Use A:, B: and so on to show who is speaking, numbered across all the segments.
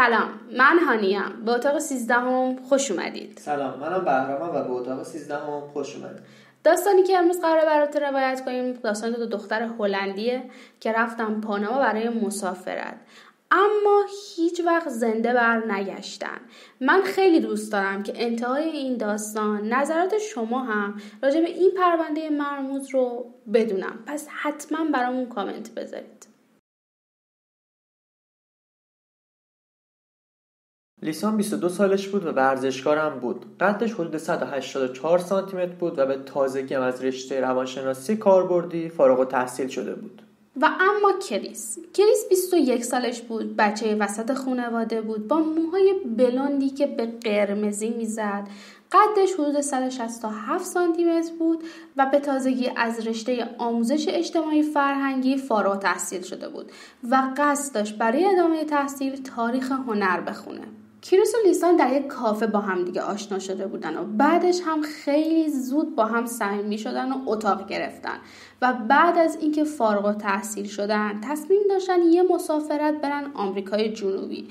A: سلام من هانیم به اتاق سیزدهم خوش اومدید.
B: سلام منم بهرامم و به اتاق سیزدهم خوش اومدید.
A: داستانی که امروز قرار برات روایت کنیم داستان دو دختر هلندیه که رفتن پاناما برای مسافرت. اما هیچ وقت زنده بر نگشتن. من خیلی دوست دارم که انتهای این داستان نظرات شما هم راجع به این پرونده مرموز رو بدونم. پس حتما برامون کامنت بذارید.
B: لیسان 22 سالش بود و ورزشکارم بود. قدش حدود 184 سانتی متر بود و به تازگی هم از رشته روانشناسی کاربردی فارغ التحصیل شده بود.
A: و اما کریس کریس 21 سالش بود بچه وسط خانواده بود با موهای بلندی که به قرمزی می‌زد قدش حدود 167 سانتی متر بود و به تازگی از رشته آموزش اجتماعی فرهنگی فارغ تحصیل شده بود و قصد داشت برای ادامه تحصیل تاریخ هنر بخونه کریس و لیسان در یک کافه با هم دیگه آشنا شده بودن و بعدش هم خیلی زود با هم صمیمی شدن و اتاق گرفتن و بعد از اینکه فارغ و تحصیل شدن تصمیم داشتن یه مسافرت برن آمریکای جنوبی.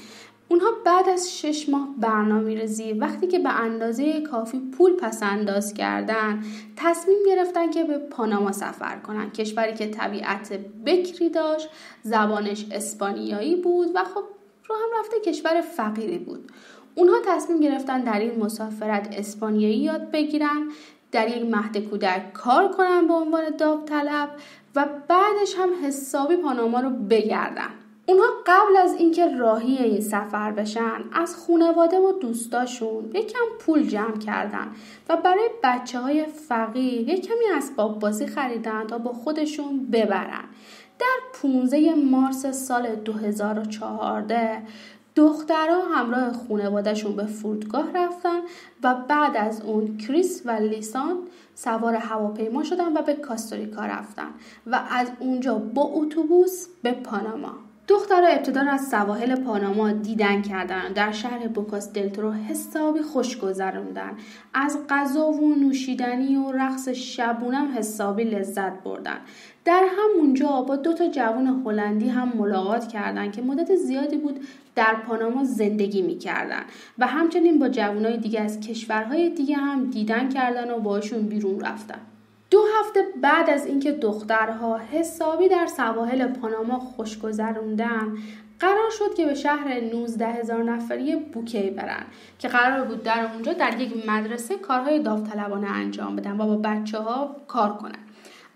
A: اونها بعد از شش ماه برنامه ریزی وقتی که به اندازه کافی پول پس انداز کردن تصمیم گرفتن که به پاناما سفر کنن. کشوری که طبیعت بکری داشت زبانش اسپانیایی بود و خب رو هم رفته کشور فقیری بود. اونها تصمیم گرفتن در این مسافرت اسپانیایی یاد بگیرن در یک مهد کودک کار کنن به عنوان داوطلب و بعدش هم حسابی پاناما رو بگردن. اونها قبل از اینکه راهی این سفر بشن از خونواده و دوستاشون یکم پول جمع کردن و برای بچه های فقیر یک کمی اسباب بازی خریدن تا با خودشون ببرن. در 15 مارس سال 2014 دخترها همراه خانوادهشون به فرودگاه رفتن و بعد از اون کریس و لیسان سوار هواپیما شدن و به کاستوریکا رفتن و از اونجا با اتوبوس به پاناما. دخترها ابتدا از سواحل پاناما دیدن کردن در شهر بوکاس دلترو حسابی خوش گذروندن از غذا و نوشیدنی و رقص شبونم حسابی لذت بردن در همونجا با دو تا جوان هلندی هم ملاقات کردند که مدت زیادی بود در پاناما زندگی می‌کردن و همچنین با جوانای دیگه از کشورهای دیگه هم دیدن کردن و باشون بیرون رفتن دو هفته بعد از اینکه دخترها حسابی در سواحل پاناما خوش گذروندن قرار شد که به شهر 19 هزار نفری بوکی برن که قرار بود در اونجا در یک مدرسه کارهای داوطلبانه انجام بدن و با بچه ها کار کنن.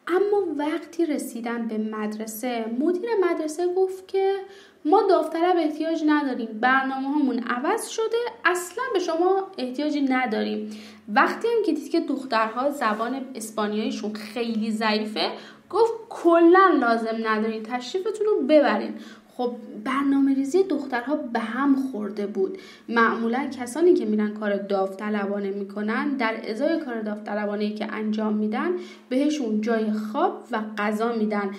A: اما وقتی رسیدن به مدرسه مدیر مدرسه گفت که ما داوطلب احتیاج نداریم. برنامه همون عوض شده. اصلا به شما احتیاجی نداریم. وقتی هم که دید که دخترها زبان اسپانیاییشون خیلی ضعیفه گفت کلا لازم ندارین. تشریفتون رو ببرین. خب برنامه ریزی دخترها به هم خورده بود. معمولا کسانی که میرن کار داوطلبانه می‌کنن در ازای کار داوطلبانه که انجام میدن بهشون جای خواب و غذا میدن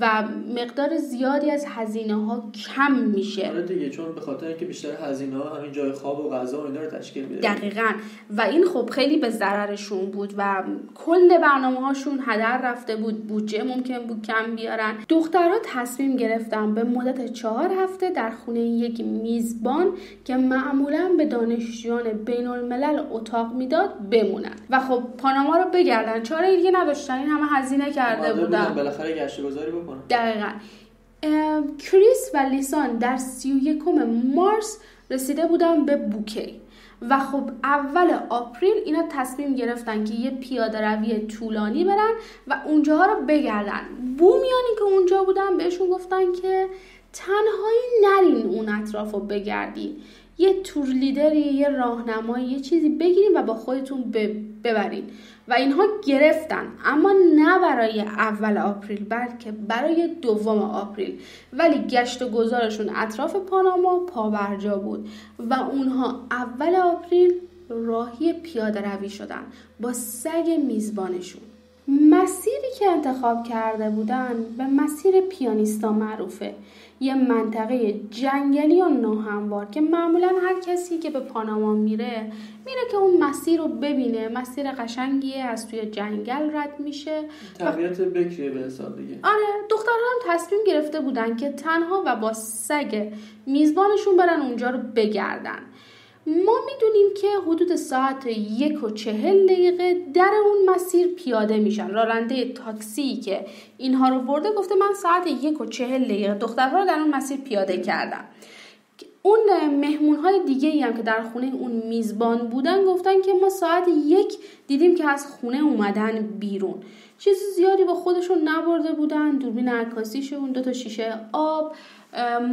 A: و مقدار زیادی از هزینه ها کم میشه.
B: آره دیگه چون به خاطر اینکه بیشتر هزینه ها همین جای خواب و غذا و اینا رو تشکیل میده.
A: دقیقا. و این خب خیلی به ضررشون بود و کل برنامه هاشون هدر رفته بود بودجه ممکن بود کم بیارن. دخترها تصمیم گرفتن به مدت چهار هفته در خونه یک میزبان که معمولا به دانشجویان بین الملل اتاق می‌داد بمونن. و خب پاناما رو بگردن. چاره دیگه نداشتن. این همه هزینه کرده بودن.
B: بالاخره گشت گذاری بکنن.
A: دقیقا. کریس و لیسان در سی و یکم مارس رسیده بودن به بوکی و خب اول آپریل اینا تصمیم گرفتن که یه پیاده روی طولانی برن و اونجاها رو بگردن. بومیانی که اونجا بودن بهشون گفتن که تنهایی نرین اون اطراف رو بگردین یه تور لیدری یه راهنمایی یه چیزی بگیرین و با خودتون ببرین. و اینها گرفتن. اما نه برای اول April بلکه برای دوم April. ولی گشت و گذارشون اطراف پاناما پابرجا بود. و اونها اول April راهی پیاده روی شدن. با سگ میزبانشون. مسیری که انتخاب کرده بودن به مسیر پیانیستا معروفه. یه منطقه جنگلی و ناهموار که معمولا هر کسی که به پاناما میره میره که اون مسیر رو ببینه. مسیر قشنگیه از توی جنگل رد میشه.
B: طبیعت بکریه به حساب دیگه.
A: آره دخترها هم تصمیم گرفته بودن که تنها و با سگ میزبانشون برن اونجا رو بگردن. ما می‌دونیم که حدود ساعت یک و چهل دقیقه در اون مسیر پیاده میشن. راننده تاکسی که اینها رو برده گفته من ساعت یک و چهل دقیقه دخترها رو در اون مسیر پیاده کردم. اون مهمون های دیگه ای هم که در خونه اون میزبان بودن گفتن که ما ساعت یک دیدیم که از خونه اومدن بیرون. چیز زیادی با خودشون نبرده بودن. دوربین عکاسیشون دو تا شیشه آب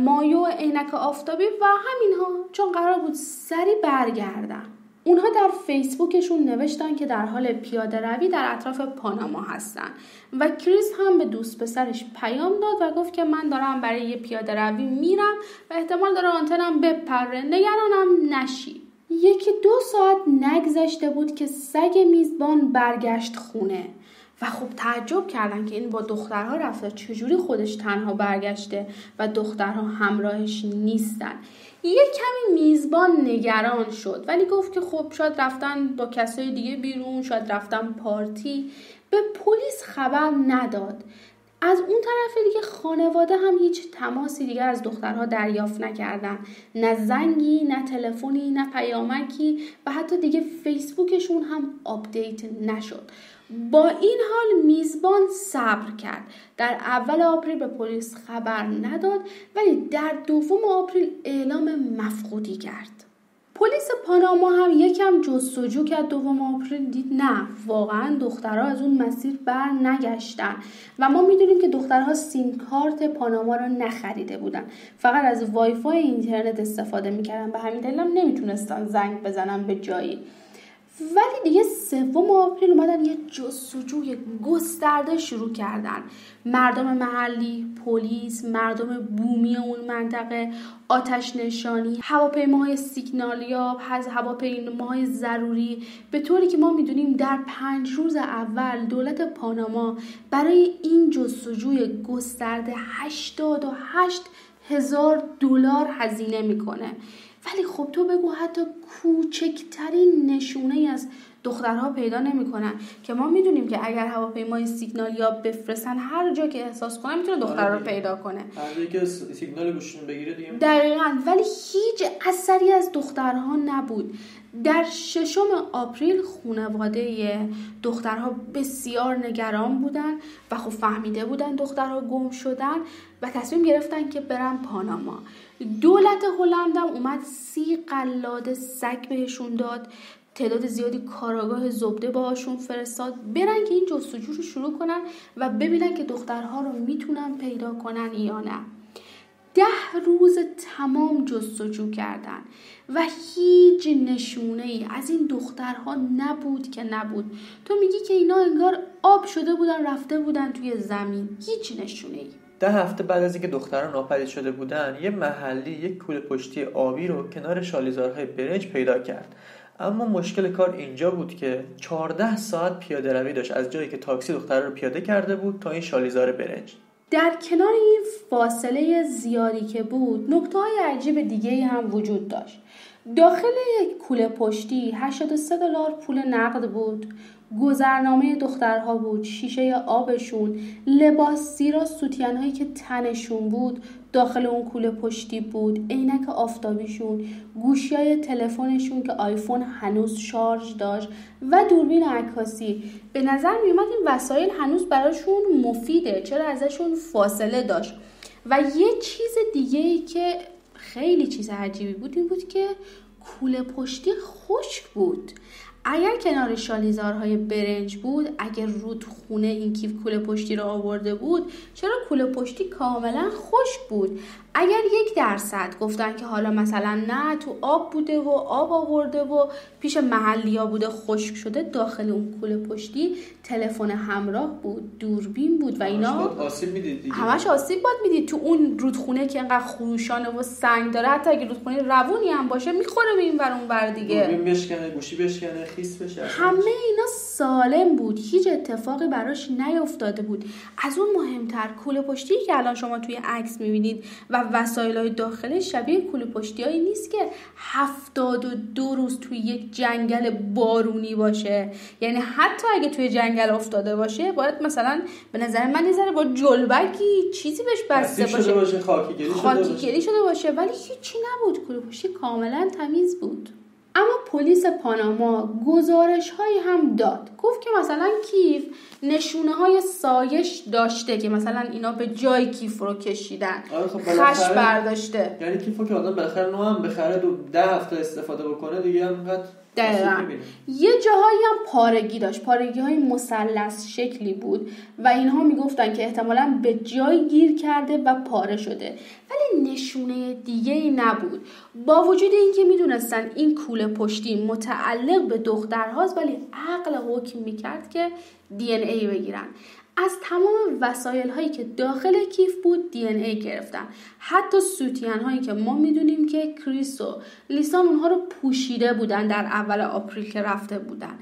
A: مایو عینک آفتابی و همینها. چون قرار بود سری برگردن اونها در فیسبوکشون نوشتن که در حال پیاده روی در اطراف پاناما هستن. و کریس هم به دوست پسرش پیام داد و گفت که من دارم برای یه پیاده روی میرم و احتمال داره آنتنم بپره. نگرانم نشی. یکی دو ساعت نگذشته بود که سگ میزبان برگشت خونه. و خب تعجب کردن که این با دخترها رفته چجوری خودش تنها برگشته و دخترها همراهش نیستن. یه کمی میزبان نگران شد ولی گفت که خب شاید رفتن با کسای دیگه بیرون شاید رفتن پارتی. به پلیس خبر نداد. از اون طرف دیگه خانواده هم هیچ تماسی دیگه از دخترها دریافت نکردن. نه زنگی نه تلفنی نه پیامکی و حتی دیگه فیسبوکشون هم update نشد. با این حال میزبان صبر کرد. در اول April به پلیس خبر نداد ولی در دوم April اعلام مفقودی کرد. پلیس پاناما هم یکم جستجو کرد دوم April. دید نه واقعا دخترها از اون مسیر بر نگشتن. و ما می‌دونیم که دخترها سیم کارت پاناما رو نخریده بودن. فقط از وایفای اینترنت استفاده می‌کردن. به همین دلیل نمی‌تونستن زنگ بزنن به جایی. ولی دیگه سوم آپریل اومدن یه جستجوی گسترده شروع کردن. مردم محلی پلیس مردم بومی اون منطقه آتش نشانی هواپیماهای سیگنالیاب از هواپیماهای ضروری. به طوری که ما می‌دونیم در پنج روز اول دولت پاناما برای این جستجوی گسترده 88 هزار دلار هزینه می‌کنه. ولی خب تو بگو حتی کوچکترین نشونه ای از دخترها پیدا نمی‌کنن که ما می‌دونیم که اگر هواپیمای سیگنال یا بفرستن هر جا که احساس کنن می‌تونه دختر رو آره پیدا کنه.
B: هر که سیگنال گوششون بگیره دیگه
A: دقیقا. ولی هیچ اثری از دخترها نبود. در ششم آپریل خانواده دخترها بسیار نگران بودن و خب فهمیده بودن دخترها گم شدن و تصمیم گرفتن که برن پاناما. دولت هلند هم اومد سی قلاده سگ بهشون داد. تعداد زیادی کاراگاه زبده باهاشون فرستاد. برن که این جستجو رو شروع کنن و ببینن که دخترها رو می‌تونن پیدا کنن یا نه. ده روز تمام جستجو کردن و هیچ نشونه ای از این دخترها نبود که نبود. تو میگی که اینا انگار آب شده بودن رفته بودن توی زمین. هیچ نشونه ای
B: ده هفته بعد از اینکه دختران ناپدید شده بودن یه محلی یک کوله پشتی آبی رو کنار شالیزارهای برنج پیدا کرد. اما مشکل کار اینجا بود که 14 ساعت پیاده روی داشت از جایی که تاکسی دختر رو پیاده کرده بود تا این شالیزار برنج.
A: در کنار این فاصله زیادی که بود نکته های عجیب دیگه هم وجود داشت. داخل یک کوله پشتی 83 دلار پول نقد بود. گذرنامه دخترها بود شیشه آبشون لباس زیرا سوتین هایی که تنشون بود داخل اون کوله پشتی بود عینک آفتابیشون گوشی های تلفنشون که آیفون هنوز شارژ داشت و دوربین عکاسی. به نظر میومد این وسایل هنوز براشون مفیده چرا ازشون فاصله داشت. و یه چیز دیگه ای که خیلی چیز عجیبی بود این بود که کوله پشتی خشک بود. اگر کنار شالیزارهای برنج بود اگر رود خونه این کیف کوله پشتی رو آورده بود چرا کوله پشتی کاملا خشک بود؟ اگر یک درصد گفتن که حالا مثلا نه تو آب بوده و آب آورده و پیش محلی ها بوده خشک شده داخل اون کوله پشتی تلفن همراه بود دوربین بود و اینا
B: آسیب می‌دید
A: همش آسیب باد می‌دید. تو اون رودخونه که انقدر خروشانه و سنگ داره حتی اگه رودخونه روونی هم باشه می‌خوره به این ور اون ور دیگه.
B: دوربین بشکنه گوشی بشکنه خیس بشه
A: همه اینا سالم بود. هیچ اتفاقی براش نیفتاده بود. از اون مهمتر کوله پشتی که الان شما توی عکس می‌بینید و وسایل های داخل شبیه کوله پشتی هایی نیست که هفتاد و دو روز توی یک جنگل بارونی باشه. یعنی حتی اگه توی جنگل افتاده باشه باید مثلا به نظر من یه با جلبکی چیزی بهش بسته
B: باشه, باشه خاکی
A: شده, شده باشه ولی هیچی نبود. کوله پشتی کاملا تمیز بود. اما پلیس پاناما گزارش هایی هم داد. گفت که مثلا کیف نشونه های سایش داشته که مثلا اینا به جای کیف رو کشیدن.
B: آره خب
A: خش برداشته.
B: یعنی کیف رو که آدم بالاخره نو هم بخره دو ده هفته استفاده بکنه دیگه هم
A: دقیقا. یه جاهایی هم پارگی داشت. پارگی های مسلس شکلی بود و اینها می‌گفتن که احتمالا به جای گیر کرده و پاره شده. ولی نشونه دیگه ای نبود. با وجود اینکه می‌دونستن این کوله پشتی متعلق به دخترهاست ولی عقل حکم می‌کرد که دی ای بگیرن. از تمام وسایل هایی که داخل کیف بود دی ای گرفتن. حتی سوتین هایی که ما می‌دونیم که کریس و لیسان اونها رو پوشیده بودن در اول آپریل که رفته بودن.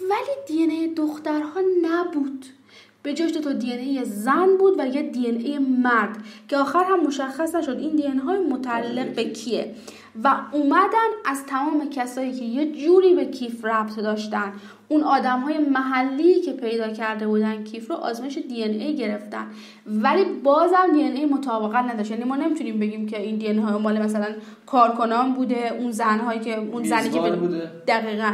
A: ولی دی ای دخترها نبود. به جاش تو دی ای زن بود و یه دی ای مرد که آخر هم مشخص نشد این دی های متعلق به کیه. و اومدن از تمام کسایی که یه جوری به کیف ربط داشتن اون آدم های محلی که پیدا کرده بودن کیف رو آزمایش دی ای گرفتن. ولی بازم دی ای مطابقت نداشت. یعنی ما نمی‌تونیم بگیم که این دی های مال مثلا کارکنان بوده اون زنهایی که اون زنی که
B: بوده.
A: دقیقا.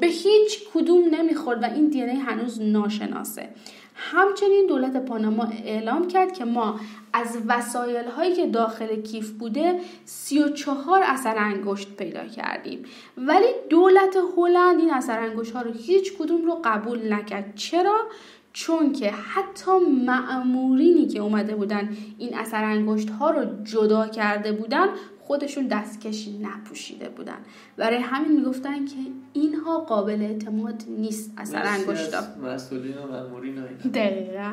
A: به هیچ کدوم نمی‌خورد و این دی ای هنوز ناشناسه. همچنین دولت پاناما اعلام کرد که ما از وسایل هایی که داخل کیف بوده 34 اثر انگشت پیدا کردیم. ولی دولت هلند این اثر انگشت ها رو هیچ کدوم رو قبول نکرد. چرا؟ چون که حتی معمورینی که اومده بودن این اثر انگشت ها رو جدا کرده بودن خودشون دستکشی نپوشیده بودن. برای همین می‌گفتن که اینها قابل اعتماد نیست. اثر انگشتا.
B: مسئولین و
A: دقیقا.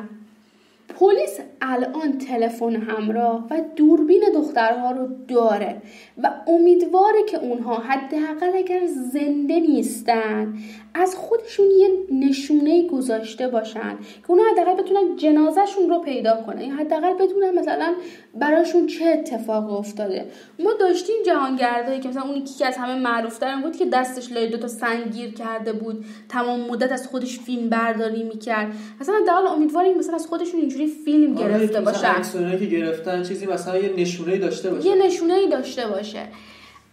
A: پلیس الان تلفن همراه و دوربین دخترها رو داره و امیدواره که اونها حداقل اگر زنده نیستن از خودشون یه نشونه گذاشته باشن که اونها حداقل بتونن جنازهشون رو پیدا کنن. یا حداقل بدونن مثلا براشون چه اتفاق افتاده. ما داشتیم جهانگردایی که مثلا اون یکی از همه معروف بود که دستش لای دو تا سنگیر کرده بود. تمام مدت از خودش فیلم برداری می‌کرد. مثلا حداقل امیدواریم مثلا از خودشون اینجوری فیلم آره، گرفته باشن.
B: که گرفتن چیزی مثلا یه نشونه داشته باشه.
A: یه نشونه داشته باشه.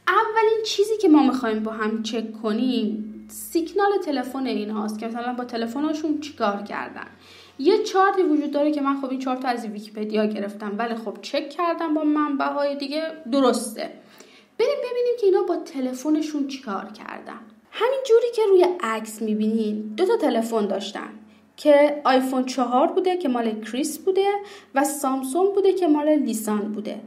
A: اولین چیزی که ما می‌خوایم با هم چک کنیم سیگنال تلفن این هاست که مثلا با تلفنشون چیکار کردن. یه چارتی وجود داره که من خب این چارت از ویکیپدیا گرفتم ولی خب چک کردم با منبع های دیگه درسته. بریم ببینیم که اینا با تلفنشون چیکار کردن. همین جوری که روی عکس می‌بینین دو تا تلفن داشتن که آیفون چهار بوده که مال کریس بوده و سامسونگ بوده که مال لیسان بوده.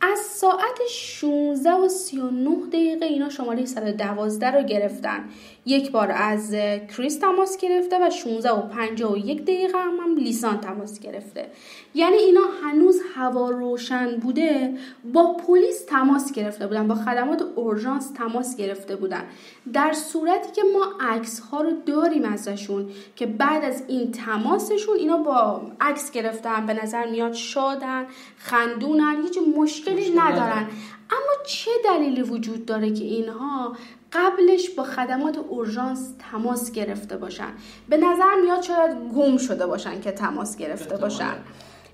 A: از ساعت 16 و 39 دقیقه اینا شماره 112 رو گرفتن. یک بار از کریس تماس گرفته و 16 و 51 دقیقه هم, هم لیسان تماس گرفته. یعنی اینا هنوز هوا روشن بوده. با پلیس تماس گرفته بودن با خدمات اورژانس تماس گرفته بودن. در صورتی که ما عکس ها رو داریم ازشون که بعد از این تماسشون اینا با عکس گرفتن به نظر میاد شادن خندونن هیچ مشکلی ندارن. اما چه دلیلی وجود داره که اینها قبلش با خدمات اورژانس تماس گرفته باشن. به نظر میاد شاید گم شده باشن که تماس گرفته باشن.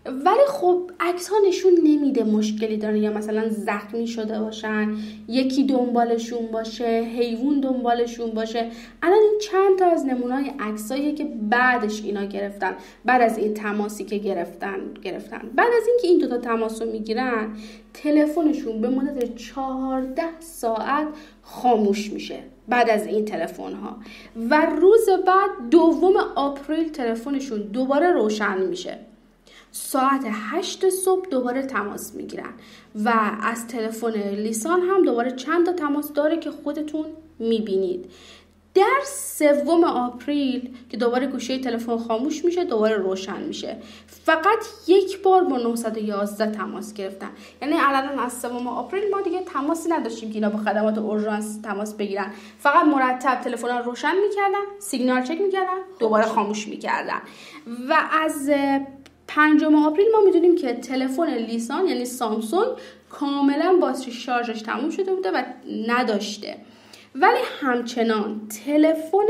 A: ولی خب عکس ها نشون نمیده مشکلی دارن یا مثلا زخمی شده باشن یکی دنبالشون باشه حیوان دنبالشون باشه. الان این چند تا از نمونای عکسایی که بعدش اینا گرفتن بعد از این تماسی که گرفتن گرفتن. بعد از اینکه این دوتا تماس رو می‌گیرن تلفنشون به مدت چهارده ساعت خاموش میشه بعد از این تلفن ها و روز بعد دوم آپریل تلفنشون دوباره روشن میشه. ساعت هشت صبح دوباره تماس می‌گیرن و از تلفن لیسان هم دوباره چند تا تماس داره که خودتون می‌بینید. در سوم آپریل که دوباره گوشه تلفن خاموش میشه دوباره روشن میشه. فقط یک بار با 911 تماس گرفتن. یعنی الان از سوم آپریل ما دیگه تماسی نداشتیم که اینا با خدمات اورژانس تماس بگیرن. فقط مرتب تلفن روشن می‌کردن سیگنال چک می‌کردن دوباره خاموش می‌کردن. و از پنجم April ما می‌دونیم که تلفن لیسان یعنی سامسونگ کاملا باتری شارژش تموم شده بوده و نداشته. ولی همچنان تلفن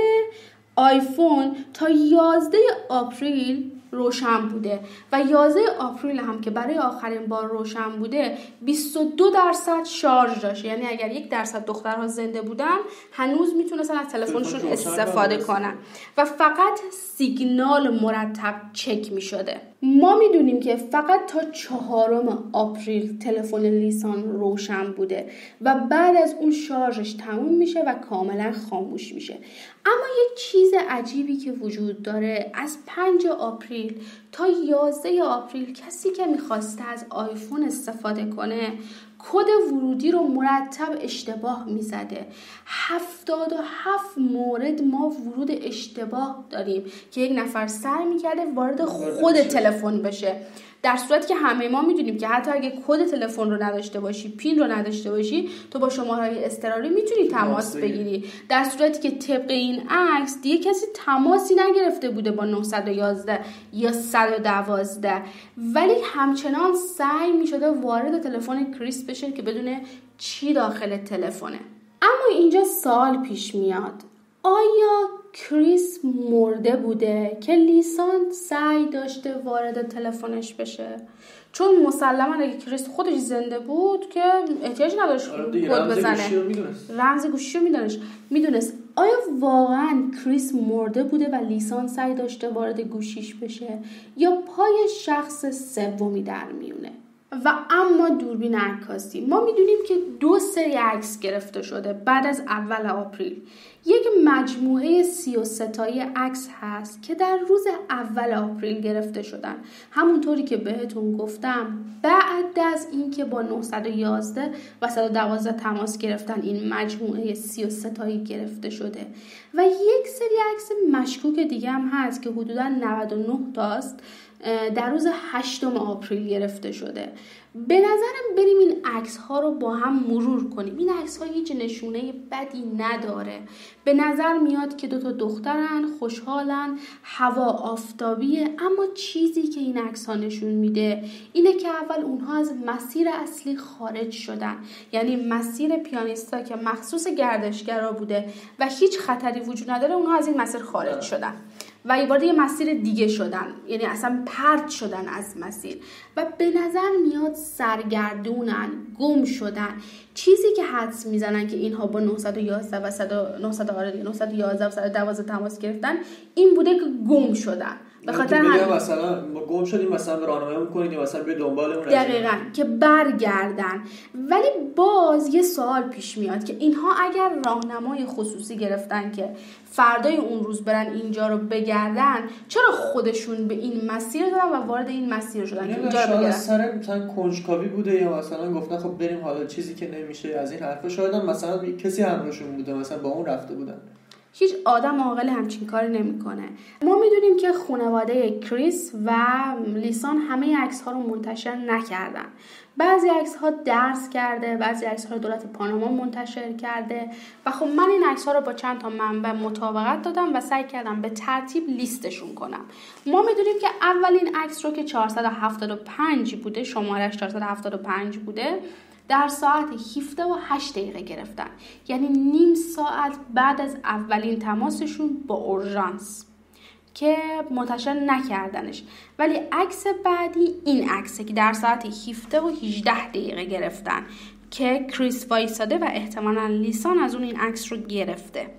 A: آیفون تا 11 April روشن بوده و 11 April هم که برای آخرین بار روشن بوده 22 درصد شارژ داشت. یعنی اگر یک درصد دخترها زنده بودن هنوز می‌تونستن از تلفنشون استفاده کنن. و فقط سیگنال مرتب چک می‌شده. ما می‌دونیم که فقط تا چهارم April تلفن لیسان روشن بوده و بعد از اون شارژش تموم میشه و کاملا خاموش میشه. اما یک چیز عجیبی که وجود داره از 5 April تا 11 April کسی که می‌خواسته از آیفون استفاده کنه کد ورودی رو مرتب اشتباه می‌زده. هفتاد و هفت مورد ما ورود اشتباه داریم که یک نفر سر می‌کرده وارد خود تلفن بشه. در صورتی که همه ما می‌دونیم که حتی اگه کد تلفن رو نداشته باشی پین رو نداشته باشی تو با شماره اضطراری می‌تونی تماس بگیری. در صورتی که طبق این عکس دیگه کسی تماسی نگرفته بوده با 911 یا 112 ولی همچنان سعی می‌شده وارد تلفن کریس بشه که بدون چی داخل تلفنه. اما اینجا سوال پیش میاد. آیا کریس مرده بوده که لیسان سعی داشته وارد تلفنش بشه. چون مسلما اگه کریس خودش زنده بود که احتیاج نداشت
B: هی
A: کد بزنه. رمز گوشی رو می‌دونست. می‌دونست. آیا واقعا کریس مرده بوده و لیسان سعی داشته وارد گوشیش بشه یا پای شخص سومی در میونه و اما دوربین عکاسی. ما می‌دونیم که دو سری عکس گرفته شده بعد از اول آپریل. یک مجموعه سی و ستایی عکس هست که در روز اول آپریل گرفته شدن. همونطوری که بهتون گفتم بعد از اینکه با 911 و 112 تماس گرفتن این مجموعه سی و ستایی گرفته شده. و یک سری عکس مشکوک دیگه هم هست که حدودا 99 تاست در روز هشتم آپریل گرفته شده. به نظرم بریم این عکس ها رو با هم مرور کنیم. این عکس ها هیچ نشونه بدی نداره. به نظر میاد که دو تا دخترن خوشحالن هوا آفتابیه اما چیزی که این عکس ها نشون میده اینه که اول اونها از مسیر اصلی خارج شدن. یعنی مسیر پیانیستا که مخصوص گردشگرا بوده و هیچ خطری وجود نداره اونها از این مسیر خارج شدن. و وارد یه مسیر دیگه شدن. یعنی اصلا پرت شدن از مسیر. و به نظر میاد سرگردونن گم شدن. چیزی که حدس می‌زنن که اینها با 911 و 911 و 112 تماس گرفتن این بوده که گم شدن.
B: به خاطر هم مثلا گم شدیم مثلا راهنمایی می‌کنید مثلا به دنبالمون
A: دقیقا که برگردن. ولی باز یه سوال پیش میاد که اینها اگر راهنمای خصوصی گرفتن که فردای اون روز برن اینجا رو بگردن چرا خودشون به این مسیر دادن و وارد این مسیر شدن؟ که اینجا رو بگردن.
B: سر مثلا کنجکاوی بوده یا مثلا گفتن خب بریم حالا چیزی که نمیشه از این حرفا شاید مثلا کسی همراهشون بوده مثلا با اون رفته بودن.
A: هیچ آدم عاقل همچین کاری نمی‌کنه. ما می‌دونیم که خانواده کریس و لیسان همه عکس ها رو منتشر نکردن. بعضی عکس ها درس کرده بعضی عکس ها رو دولت پاناما منتشر کرده و خب من این عکس ها رو با چند تا منبع مطابقت دادم و سعی کردم به ترتیب لیستشون کنم. ما می‌دونیم که اولین عکس رو که 475 بوده شمارش 475 بوده در ساعت 17 و 8 دقیقه گرفتن. یعنی نیم ساعت بعد از اولین تماسشون با اورژانس که منتشر نکردنش. ولی عکس بعدی این عکسه که در ساعت 17 و 18 دقیقه گرفتن که کریس وایساده و احتمالا لیسان از اون این عکس رو گرفته.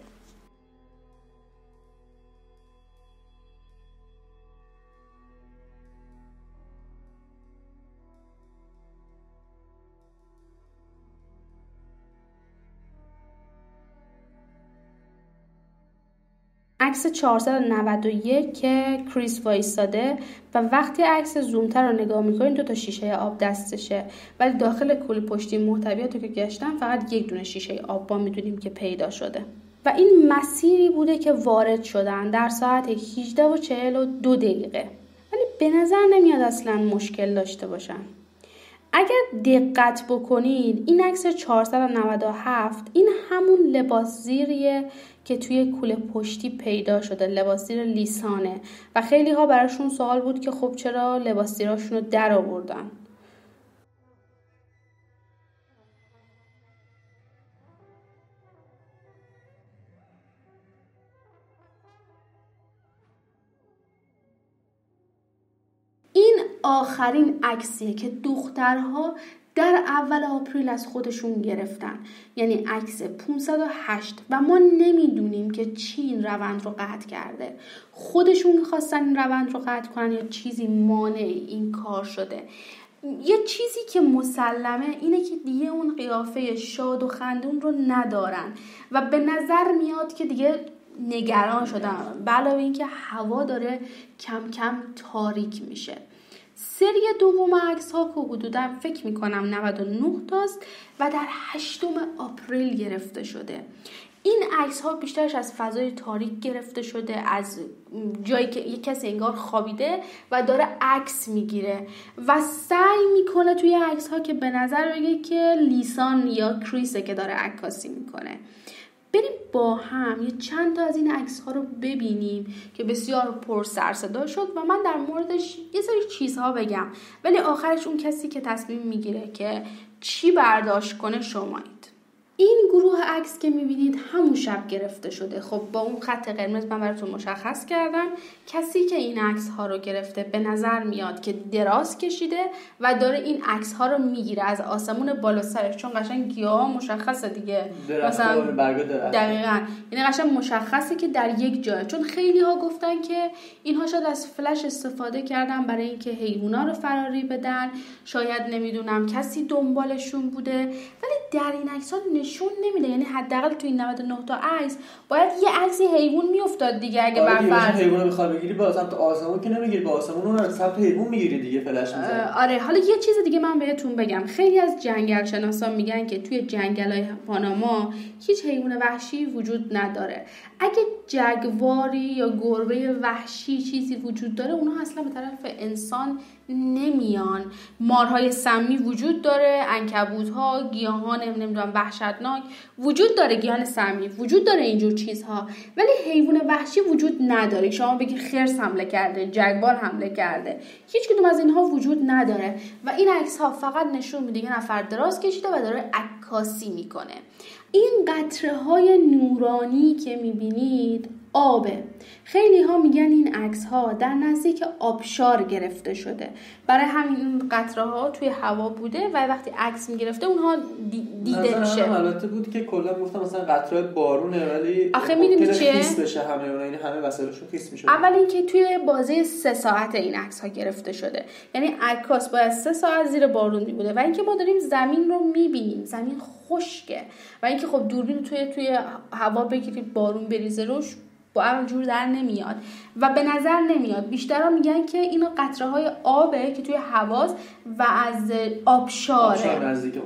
A: عکس 491 که کریس وایستاده و وقتی عکس زومتر رو نگاه می‌کنین دو تا شیشه آب دستشه. ولی داخل کل پشتی محتویات رو که گشتن فقط یک دونه شیشه آب با می‌دونیم که پیدا شده. و این مسیری بوده که وارد شدن در ساعت 18 و 42 دقیقه. ولی به نظر نمیاد اصلا مشکل داشته باشن. اگر دقت بکنید این عکس 497 این همون لباس زیریه که توی کوله پشتی پیدا شده لباس زیر لیسانه. و خیلی ها براشون سوال بود که خب چرا لباس زیراشون رو در آوردن؟ آخرین عکسیه که دخترها در اول آپریل از خودشون گرفتن. یعنی عکس 508 و ما نمی‌دونیم که چی این روند رو قطع کرده. خودشون خواستن این روند رو قطع کنن یا چیزی مانع این کار شده. یه چیزی که مسلمه اینه که دیگه اون قیافه شاد و خندون رو ندارن. و به نظر میاد که دیگه نگران شدن. علاوه اینکه هوا داره کم کم تاریک میشه. سری دوم عکس ها که حدودا فکر می‌کنم 99 تاست و در هشتم آپریل گرفته شده. این عکس ها بیشترش از فضای تاریک گرفته شده از جایی که یک کسی انگار خوابیده و داره عکس می‌گیره و سعی می‌کنه توی عکس ها که به نظر بگه که لیسان یا کریسه که داره عکاسی می‌کنه. بریم با هم یه چند تا از این عکس ها رو ببینیم که بسیار پر سر صدا شد و من در موردش یه سری چیزها بگم. ولی آخرش اون کسی که تصمیم می‌گیره که چی برداشت کنه شمایید. این گروه عکس که می‌بینید همون شب گرفته شده. خب با اون خط قرمز من براتون مشخص کردم. کسی که این عکس ها رو گرفته به نظر میاد که دراز کشیده و داره این عکس ها رو می‌گیره از آسمون بالا سرش. چون قشنگ گیاه مشخصه دیگه.
B: مثلا
A: دقیقا. یعنی قشنگ مشخصه که در یک جای. چون خیلی ها گفتن که اینها شاید از فلش استفاده کردن برای اینکه حیوونا رو فراری بدن. شاید نمی‌دونم کسی دنبالشون بوده. ولی در این عکس ها نشون نمیده یعنی حداقل تو این 99 تا عکس باید یه عکسی حیوان میافتاد دیگه اگه
B: آره
A: بر فرض
B: حیوان بخواد بگیری؟ با سمت آسمون که نمی‌گیری با آسمون اون از سمت حیوان می‌گیری دیگه فلش می‌زنی.
A: آره حالا یه چیز دیگه من بهتون بگم. خیلی از جنگل شناسان میگن که توی جنگل های پاناما هیچ حیوان وحشی وجود نداره. اگه جگواری یا گربه وحشی چیزی وجود داره اونها اصلا به طرف انسان نمیان. مارهای سمی وجود داره انکبوتها گیاهان نمی‌دونم وحشتناک وجود داره گیاهان سمی وجود داره اینجور چیزها. ولی حیوان وحشی وجود نداره. شما بگی خرس حمله کرده جگوار حمله کرده. هیچ کدوم از اینها وجود نداره. و این عکس ها فقط نشون میده یه نفر دراز کشیده و داره عکاسی می‌کنه. این قطره های نورانی که می‌بینید آبه. خیلی ها میگن این عکس ها در نزدیک آبشار گرفته شده. برای همین قطره ها توی هوا بوده و وقتی عکس می‌گرفته اونها دیده میشه.
B: البته بود که کلا گفتم مثلا قطره بارونه ولی
A: آخه می‌دونی چیه؟
B: خیس بشه همه اون این همه وسایلشون خیس میشه
A: اول اینکه توی بازه سه ساعت این عکس ها گرفته شده. یعنی عکاس باید سه ساعت زیر بارون بوده و اینکه ما داریم زمین رو می‌بینیم. زمین خشکه. و اینکه خب دوربین توی توی هوا بگیرید بارون بریزه روش با جور در نمیاد و به نظر نمیاد. بیشتر میگن که اینا قطره های آبه که توی حواس و از آبشاره.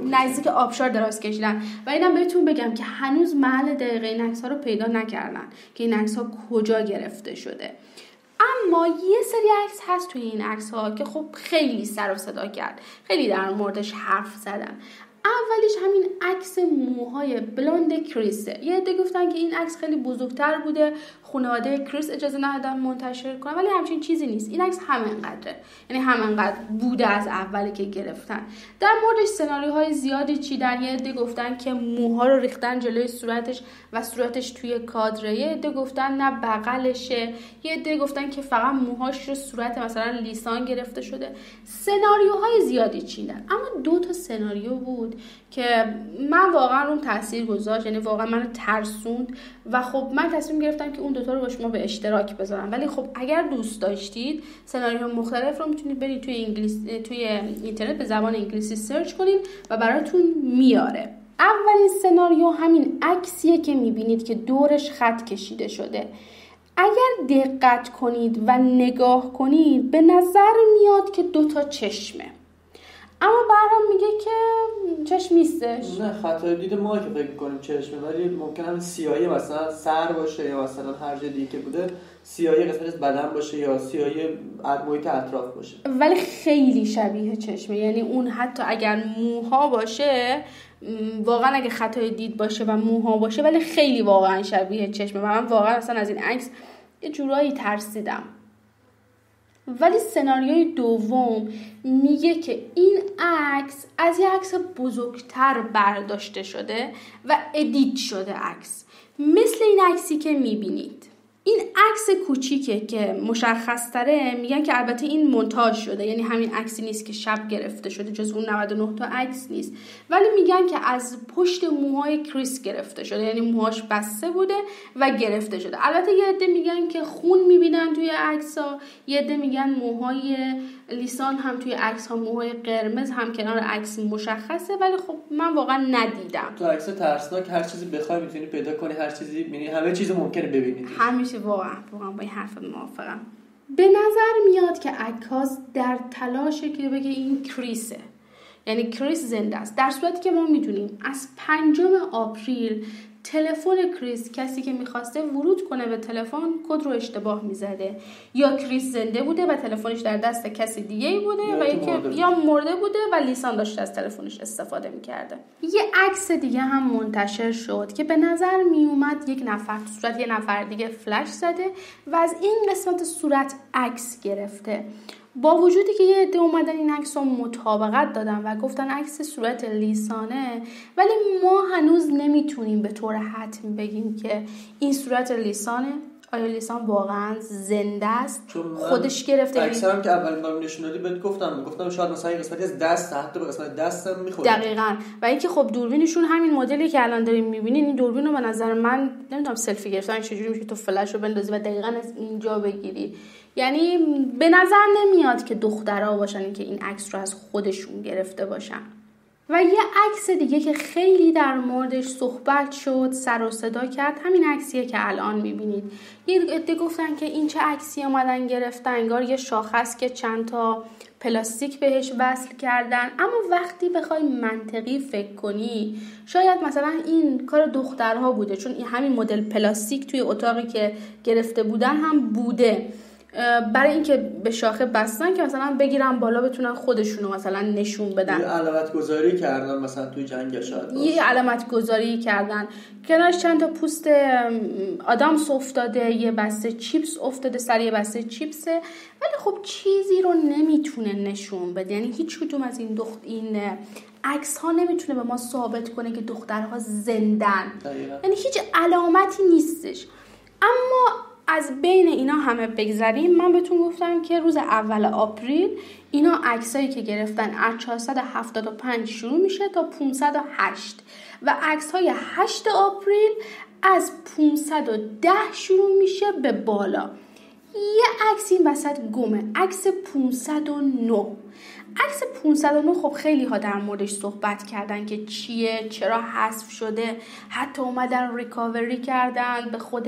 A: نزدیک آبشار دراز کشیدن. و اینم بهتون بگم که هنوز محل دقیقه این عکس ها رو پیدا نکردن که این عکس ها کجا گرفته شده. اما یه سری عکس هست توی این عکس ها که خب خیلی سر و صدا کرد. خیلی در موردش حرف زدن. اولیش همین عکس موهای بلوند کریسه. یه عده گفتن که این عکس خیلی بزرگتر بوده. خانواده کریس اجازه ندادن منتشر کنن ولی همچین چیزی نیست. این عکس همینقدره. یعنی همینقدر بوده از اولی که گرفتن. در موردش سناریوهای زیادی چیدن. یه عده گفتن که موها رو ریختن جلوی صورتش و صورتش توی کادره. یه عده گفتن نه بغلشه. یه عده گفتن که فقط موهاش رو صورت مثلا لیسان گرفته شده. سناریوهای زیادی چیدن. اما دو تا سناریو بود که من واقعا اون تاثیر گذاشت یعنی واقعا منو ترسوند و خب من تصمیم گرفتم که اون دوتا رو با شما به اشتراک بذارم. ولی خب اگر دوست داشتید سناریو مختلف رو می‌تونید برید توی انگلیس توی اینترنت به زبان انگلیسی سرچ کنید و براتون میاره. اولین سناریو همین عکسیه که می‌بینید که دورش خط کشیده شده. اگر دقت کنید و نگاه کنید به نظر میاد که دوتا چشمه. اما برام میگه که چشم نیستش.
B: نه خطای دید ما که فکر کنیم چشمه ولی ممکن هم سیاهی مثلا سر باشه یا مثلا هر جای دیگه که بوده سیاهی قسمت از بدن باشه یا سیاهی محیط اطراف باشه.
A: ولی خیلی شبیه چشمه. یعنی اون حتی اگر موها باشه واقعا اگه خطای دید باشه و موها باشه ولی خیلی واقعا شبیه چشمه. و من واقعا اصلا از این عکس یه جورایی ترسیدم. ولی سناریوی دوم میگه که این عکس از یه عکس بزرگتر برداشته شده و edit شده عکس. مثل این عکسی که می‌بینید. این عکس کوچیکه که مشخص تره میگن که البته این مونتاژ شده یعنی همین عکسی نیست که شب گرفته شده جز اون 99 تا عکس نیست. ولی میگن که از پشت موهای کریس گرفته شده یعنی موهاش بسته بوده و گرفته شده. البته یه عده میگن که خون می‌بینن توی عکس ها یه عده میگن موهای لیسان هم توی عکس ها موهای قرمز هم کنار عکس مشخصه ولی خب من واقعا ندیدم.
B: تو عکس ترسناک هر چیزی بخوای می‌تونی پیدا کنی هر چیزی یعنی همه چیز ممکنه ببینید
A: همیشه واقعا واقعا با این حرف موافقم. به نظر میاد که عکاس در تلاشه که بگه این کریسه. یعنی کریس زنده است. در صورتی که ما می‌دونیم از پنجم آپریل تلفن کریس کسی که می‌خواسته ورود کنه به تلفن کد رو اشتباه می‌زده. یا کریس زنده بوده و تلفنش در دست کسی دیگه ای بوده و یکی یا مرده بوده. و لیسان داشته از تلفنش استفاده می‌کرده. یه عکس دیگه هم منتشر شد که به نظر میومد یک نفر تو صورت یه نفر دیگه فلش زده و از این قسمت صورت عکس گرفته. با وجودی که یه عده اومدن این عکس رو مطابقت دادن و گفتن عکس صورت لیسانه ولی ما هنوز نمی‌تونیم به طور حتمی بگیم که این صورت لیسانه آیا لیسان واقعا زنده است؟ خودش گرفته
B: اکثرا که اول بار نشون دادی بهت گفتم گفتم شاید مثلا قسمتی از دست حتی به قسمت دستم می‌خوره.
A: دقیقا. و اینکه خب دوربینشون همین مدلی که الان داریم می‌بینین این دوربین رو به نظر من نمی‌دونم سلفی گرفتن چجوری میشه تو فلش رو بندازی و دقیقا از اینجا بگیری. یعنی به نظر نمیاد که دخترها باشن که این عکس رو از خودشون گرفته باشن. و یه عکس دیگه که خیلی در موردش صحبت شد سر و صدا کرد همین عکسیه که الان می‌بینید. یه عده گفتن که این چه عکسی آمدن گرفتن انگار یه شاخص که چند تا پلاستیک بهش وصل کردن. اما وقتی بخوای منطقی فکر کنی شاید مثلا این کار دخترها بوده چون این همین مدل پلاستیک توی اتاقی که گرفته بودن هم بوده. برای اینکه به شاخه بستن که مثلا بگیرن بالا بتونن خودشونو مثلا نشون بدن.
B: یه علامت گذاری کردن مثلا توی جنگ شاید
A: یه علامت گذاری کردن. کنارش چند تا پوست آدم افتاده یه بسته چیپس افتاده سر یه بسته چیپسه. ولی خب چیزی رو نمی‌تونه نشون بده. یعنی هیچ کدوم از این دخت این عکس ها نمی‌تونه به ما ثابت کنه که دخترها زندن. یعنی هیچ علامتی نیستش. اما از بین اینا همه بگذریم من بهتون گفتم که روز اول آپریل اینا عکسایی که گرفتن از 475 شروع میشه تا 508 و عکس های 8 آپریل از 510 شروع میشه به بالا. یه عکس این وسط گمه عکس 509 عکس 509 خب خیلی ها در موردش صحبت کردن که چیه چرا حذف شده حتی اومدن ریکاوری کردن به خود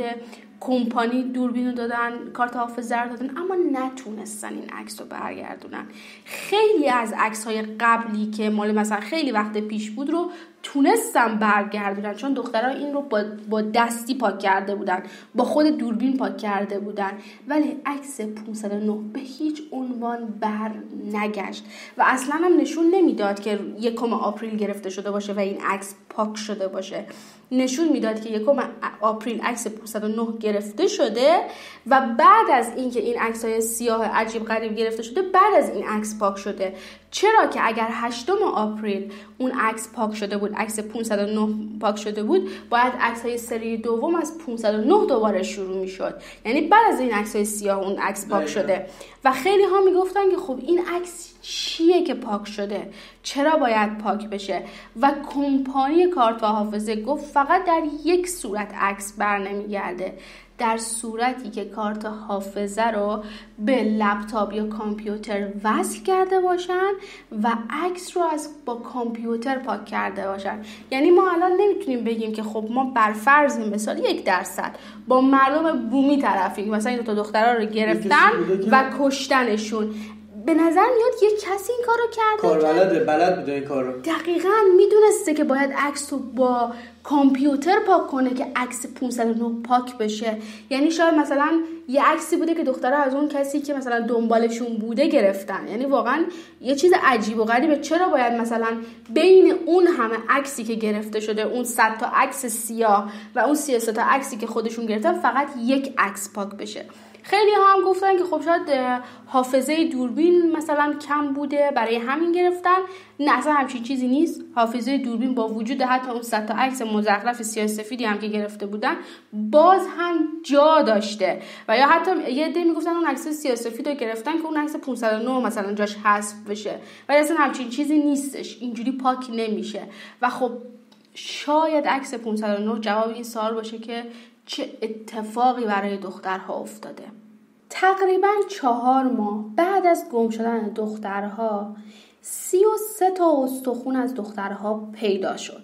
A: کمپانی دوربینو دادن کارت حافظه رو دادن اما نتونستن این عکس رو برگردونن. خیلی از عکس های قبلی که مال مثلا خیلی وقت پیش بود رو تونستم برگردونن چون دخترها این رو با, با دستی پاک کرده بودن با خود دوربین پاک کرده بودن. ولی عکس 509 به هیچ عنوان بر نگشت و اصلا هم نشون نمی‌داد که یکم آپریل گرفته شده باشه و این عکس پاک شده باشه. نشون می‌داد که یکم آپریل عکس 509 گرفته شده و بعد از اینکه این عکس های سیاه عجیب غریب گرفته شده بعد از این عکس پاک شده. چرا که اگر هشتم آپریل اون عکس پاک شده بود عکس 509 پاک شده بود باید عکس های سری دوم از 509 دوباره شروع می‌شد. یعنی بعد از این عکس های سیاه اون عکس پاک شده. و خیلی ها می‌گفتن که خب این عکس چیه که پاک شده؟ چرا باید پاک بشه؟ و کمپانی کارت و حافظه گفت فقط در یک صورت عکس بر نمیگرده در صورتی که کارت حافظه رو به لپتاپ یا کامپیوتر وصل کرده باشن و عکس رو از با کامپیوتر پاک کرده باشن. یعنی ما الان نمی‌تونیم بگیم که خب ما بر فرض مثال یک درصد با مردم بومی طرفیم. مثلا این دو تا دخترها رو گرفتن و کشتنشون. به نظر میاد یه کسی این کارو کرده
B: کار بلده بلد بوده این کارو.
A: دقیقا می‌دونسته که باید عکس رو با کامپیوتر پاک کنه که عکس 509 پاک بشه. یعنی شاید مثلا یه عکسی بوده که دختره از اون کسی که مثلا دنبالشون بوده گرفتن. یعنی واقعا یه چیز عجیب و غریبه. چرا باید مثلا بین اون همه عکسی که گرفته شده اون 100 تا عکس سیاه و اون 33 تا عکسی که خودشون گرفتن فقط یک عکس پاک بشه؟ خیلی ها هم گفتن که خب شاید حافظه دوربین مثلا کم بوده برای همین گرفتن. نه اصلا همچین چیزی نیست. حافظه دوربین با وجود حتی اون صد تا عکس مزخرف سیاه سفیدی هم که گرفته بودن باز هم جا داشته. و یا حتی یه عده می‌گفتن اون عکس سیاه سفید رو گرفتن که اون عکس 509 مثلا جاش حذف بشه. ولی اصلا همچین چیزی نیستش. اینجوری پاک نمیشه. و خب شاید عکس 509 جواب این سوال باشه که چه اتفاقی برای دخترها افتاده. تقریبا چهار ماه بعد از گم شدن دخترها سی و سه تا استخون از دخترها پیدا شد.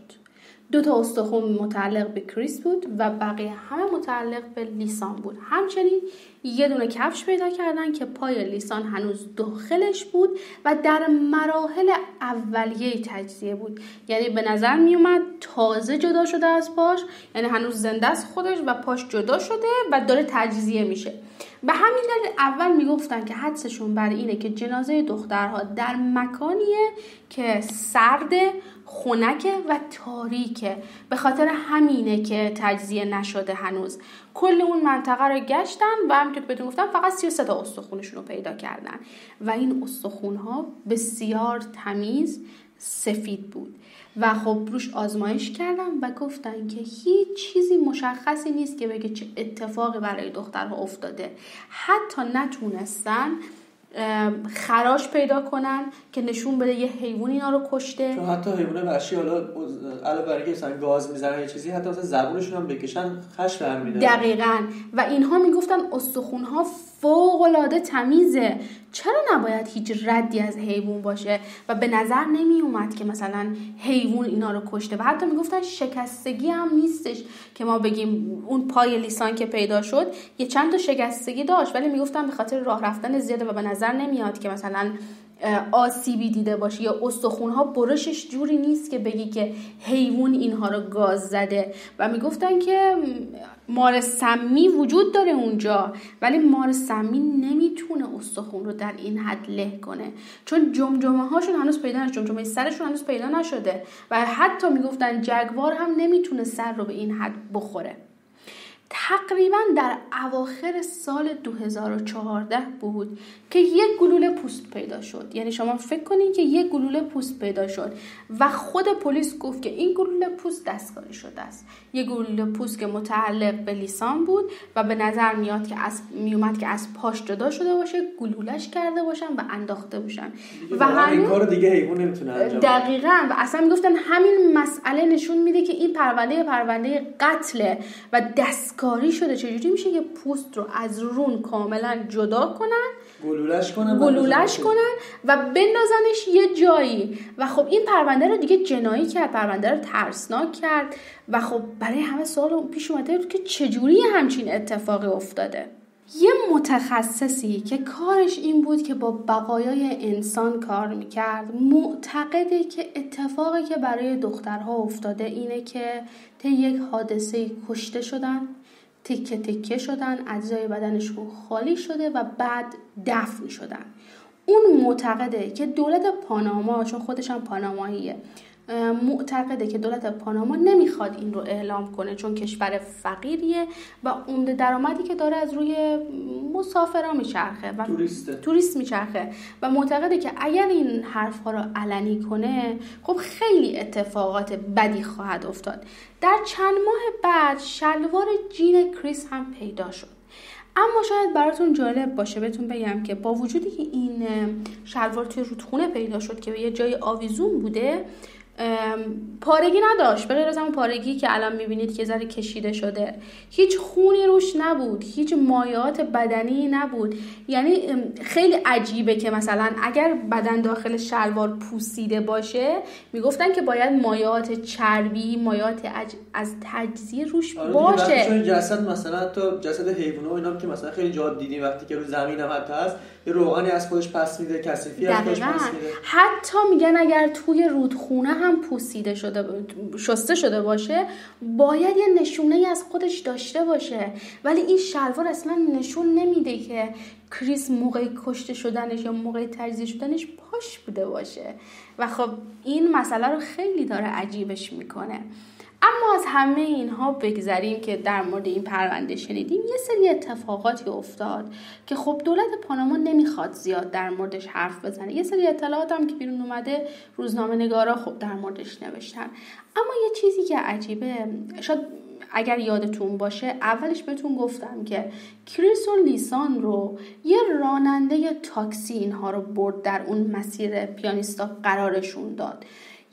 A: دو تا استخون متعلق به کریس بود و بقیه همه متعلق به لیسان بود. همچنین یه دونه کفش پیدا کردن که پای لیسان هنوز داخلش بود و در مراحل اولیه تجزیه بود. یعنی به نظر می اومد تازه جدا شده از پاش یعنی هنوز زنده از خودش و پاش جدا شده و داره تجزیه میشه. به همین دلیل اول می‌گفتن که حدسشون بر اینه که جنازه دخترها در مکانیه که سرد خونکه و تاریکه. به خاطر همینه که تجزیه نشده هنوز. کل اون منطقه رو گشتن و همینطور که بهتون گفتم فقط 33 تا استخونشون رو پیدا کردن. و این استخون ها بسیار تمیز سفید بود. و خب روش آزمایش کردم و گفتن که هیچ چیزی مشخصی نیست که بگه چه اتفاقی برای دخترها افتاده. حتی نتونستن خراش پیدا کنن که نشون بده یه حیوان اینا رو کشته.
B: چون حتی حیوان وحشی حالا علاوه بر اینکه مثلا گاز می‌زنن یه چیزی حتی مثلا زبونشون هم بکشن خش برمیدارن
A: دقیقاً. و اینها می‌گفتن استخونها فوق العاده تمیزه. چرا نباید هیچ ردی از حیوان باشه؟ و به نظر نمی اومد که مثلا حیوان اینا رو کشته. و حتی می‌گفتن شکستگی هم نیستش که ما بگیم اون پای لیسان که پیدا شد یه چند تا شکستگی داشت. ولی می‌گفتن به خاطر راه رفتن زیاده و به نظر نمیاد که مثلا آسیبی دیده باشه یا استخون ها برشش جوری نیست که بگی که حیوان اینها رو گاز زده. و می‌گفتن که مار سمی وجود داره اونجا ولی مار سمی نمی‌تونه استخون رو در این حد له کنه. چون جمجمه هاشون هنوز پیدا نشده جمجمه سرشون هنوز پیدا نشده. و حتی می‌گفتن جگوار هم نمی‌تونه سر رو به این حد بخوره. تقریبا در اواخر سال 2014 بود که یک گلوله پوست پیدا شد. یعنی شما فکر کنید که یک گلوله پوست پیدا شد و خود پلیس گفت که این گلوله پوست دستکاری شده است. یک گلوله پوست که متعلق به لیسان بود و به نظر میاد که از میومد که از پاش جدا شده باشه گلولش کرده باشن و انداخته باشن.
B: و همین کارو دیگه حیوان نمی‌تونه انجام
A: دقیقاً. و اصلا می‌گفتن همین مسئله نشون میده که این پرونده پرونده قتله و دستکاری شده. چجوری میشه که پوست رو از رون کاملا جدا کنن؟
B: گلولش کنن
A: گلولش کنن و بندازنش یه جایی. و خب این پرونده رو دیگه جنایی کرد پرونده رو ترسناک کرد. و خب برای همه سوال پیش اومده بود که چجوری همچین اتفاقی افتاده. یه متخصصی که کارش این بود که با بقایای انسان کار می‌کرد معتقده که اتفاقی که برای دخترها افتاده اینه که طی یک حادثه کشته شدن تکه تکه شدن اجزای بدنشون خالی شده و بعد دفن شدن. اون معتقده که دولت پاناما چون خودش هم پاناماییه معتقده که دولت پاناما نمی‌خواد این رو اعلام کنه چون کشور فقیریه و عمده درآمدی که داره از روی مسافرا میچرخه و
B: توریست
A: توریست میچرخه و معتقده که اگر این حرف ها رو علنی کنه خب خیلی اتفاقات بدی خواهد افتاد. در چند ماه بعد شلوار جین کریس هم پیدا شد. اما شاید براتون جالب باشه بهتون بگم که با وجودی که این شلوار توی رودخونه پیدا شد که به یه جای آویزون بوده پارگی نداشت. به غیر از همون پارگی که الان می‌بینید که ذره کشیده شده. هیچ خونی روش نبود. هیچ مایات بدنی نبود. یعنی خیلی عجیبه که مثلا اگر بدن داخل شلوار پوسیده باشه می‌گفتن که باید مایات چربی مایات از تجزیه روش آره باشه.
B: چون جسد مثلا تو جسد حیوانه و اینا که مثلا خیلی جاد دیدیم وقتی که رو زمین هم هست یه روغنی از خودش پس میده کثیفی از خودش پس میده.
A: حتی میگن اگر توی رودخونه هم پوسیده شده شسته شده باشه باید یه نشونه ای از خودش داشته باشه. ولی این شلوار اصلا نشون نمیده که کریس موقع کشته شدنش یا موقع تجزیه شدنش پاش بوده باشه. و خب این مسئله رو خیلی داره عجیبش می‌کنه. اما از همه اینها بگذریم که در مورد این پرونده شنیدیم یه سری اتفاقاتی افتاد که خب دولت پاناما نمی‌خواد زیاد در موردش حرف بزنه. یه سری اطلاعات هم که بیرون اومده روزنامه نگارا خب در موردش نوشتن. اما یه چیزی که عجیبه شاید اگر یادتون باشه اولش بهتون گفتم که کریس و لیسان رو یه راننده تاکسی اینها رو برد در اون مسیر پیانیستا قرارشون داد.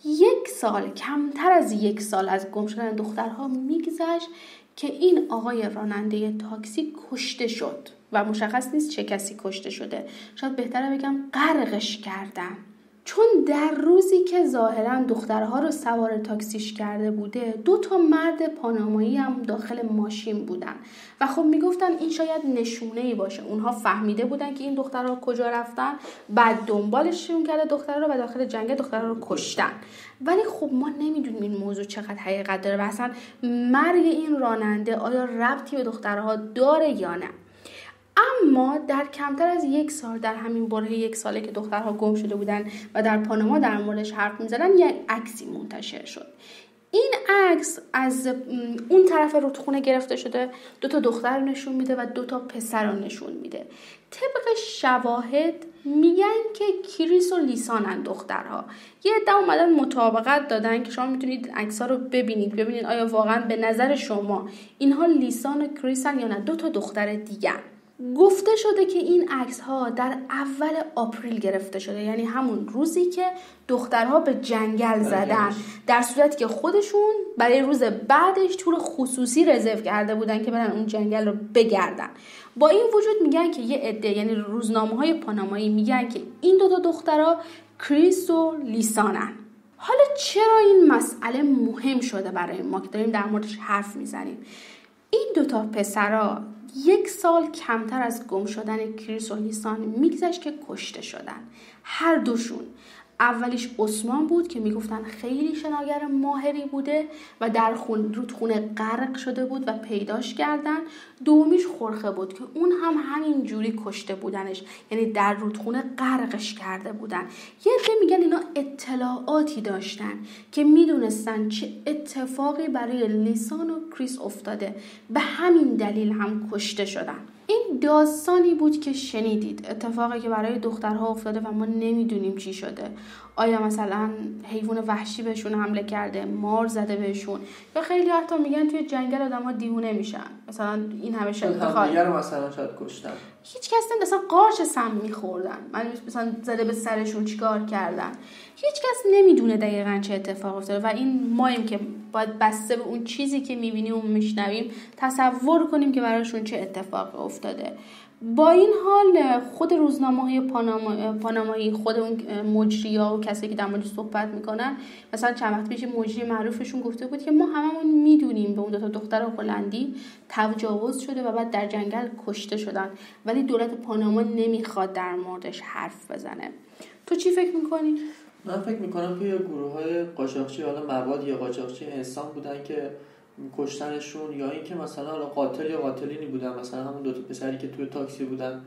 A: یک سال کمتر از یک سال از گم شدن دخترها میگذشت که این آقای راننده تاکسی کشته شد و مشخص نیست چه کسی کشته شده. شاید بهتره بگم غرقش کردن. چون در روزی که ظاهرا دخترها رو سوار تاکسیش کرده بوده دو تا مرد پانامایی هم داخل ماشین بودن. و خب می‌گفتن این شاید نشونه ای باشه. اونها فهمیده بودن که این دخترها کجا رفتن بعد دنبالشون کرده دخترها رو و داخل جنگ دخترها رو کشتن. ولی خب ما نمی‌دونیم این موضوع چقدر حقیقت داره و اصلا مرگ این راننده آیا ربطی به دخترها داره یا نه. اما در کمتر از یک سال در همین بره یک ساله که دخترها گم شده بودن و در پاناما در موردش حرف می‌زدن یک عکسی منتشر شد. این عکس از اون طرف رودخونه گرفته شده دو تا دختر نشون میده و دو تا پسر رو نشون میده. طبق شواهد میگن که کریس و لیسانن دخترها. یه عده اومدن مطابقت دادن که شما می‌تونید عکس رو ببینید. ببینید آیا واقعا به نظر شما اینها لیسان و کریسن یا نه؟ دو تا دختر دیگر گفته شده که این عکس ها در اول آپریل گرفته شده. یعنی همون روزی که دخترها به جنگل زدن. در صورتی که خودشون برای روز بعدش تور خصوصی رزرو کرده بودن که برن اون جنگل رو بگردن. با این وجود میگن که یه عده یعنی روزنامه های پانامایی میگن که این دو تا دخترها کریس و لیسانن. حالا چرا این مسئله مهم شده برای ما که داریم در موردش حرف می‌زنیم؟ این دوتا پسرا یک سال کمتر از گم شدن کریس و لیسان میگذشت که کشته شدن. هر دوشون اولیش عثمان بود که می‌گفتن خیلی شناگر ماهری بوده و در خون رودخونه غرق شده بود و پیداش کردن. دومیش خورخه بود که اون هم همین جوری کشته بودنش. یعنی در رودخونه غرقش کرده بودن. یه عده میگن اینا اطلاعاتی داشتن که می‌دونستن چه اتفاقی برای لیسان و کریس افتاده. به همین دلیل هم کشته شدن. این داستانی بود که شنیدید. اتفاقی که برای دخترها افتاده و ما نمی‌دونیم چی شده. آیا مثلا حیوان وحشی بهشون حمله کرده مار زده بهشون یا خیلی حتی میگن توی جنگل آدما دیوونه میشن. مثلا این همه شاید
B: مثلا شاید کشتن.
A: هیچ کس مثلا قارچ سم میخوردن. من مثلا زده به سرشون چیکار کردن؟ هیچ کس نمی‌دونه دقیقا چه اتفاق افتاده و این مایم که باید بسته به اون چیزی که می‌بینیم و میشنویم تصور کنیم که براشون چه اتفاق افتاده با این حال خود روزنامه های پاناما، پانامایی خود اون مجری ها و کسی که در مورد صحبت می‌کنن مثلا چند وقت پیش مجری معروفشون گفته بود که ما هممون می‌دونیم به اون دو تا دختر هلندی تجاوز شده و بعد در جنگل کشته شدن ولی دولت پاناما نمی‌خواد در موردش حرف بزنه تو چی فکر می‌کنی؟
B: من فکر می‌کنم یه گروه های قاچاقچی حالا مواد یا قاچاقچی انسان بودن که کشتنشون یا اینکه مثلا حالا قاتل یا قاتلینی بودن مثلا همون دو تا پسری که توی تاکسی بودن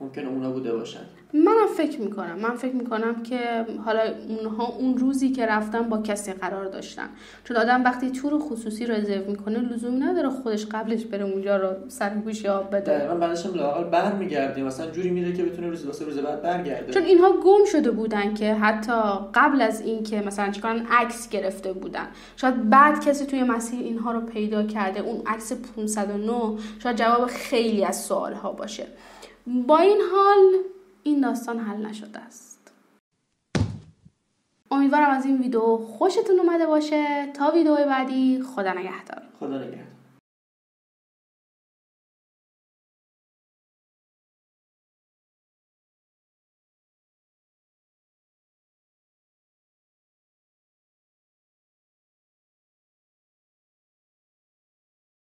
B: ممکنه اونا بوده باشن.
A: منم فکر می‌کنم. من فکر می‌کنم که حالا اونها اون روزی که رفتن با کسی قرار داشتن. چون آدم وقتی تور خصوصی رزرو می‌کنه لزوم نداره خودش قبلش بره اونجا رو سرگوش یا بده.
B: من بعدش هم لاقل برمیگردی مثلا جوری میره که بتونه روز واسه روز بعد برگرده.
A: چون اینها گم شده بودن که حتی قبل از اینکه مثلا چیکار عکس گرفته بودن. شاید بعد کسی توی مسیر اینها رو پیدا کرده اون عکس 509 شاید جواب خیلی از سوال ها باشه. با این حال این داستان حل نشده است. امیدوارم از این ویدیو خوشتون اومده باشه. تا ویدیو بعدی خدا نگهدار.
B: خدا نگهدار.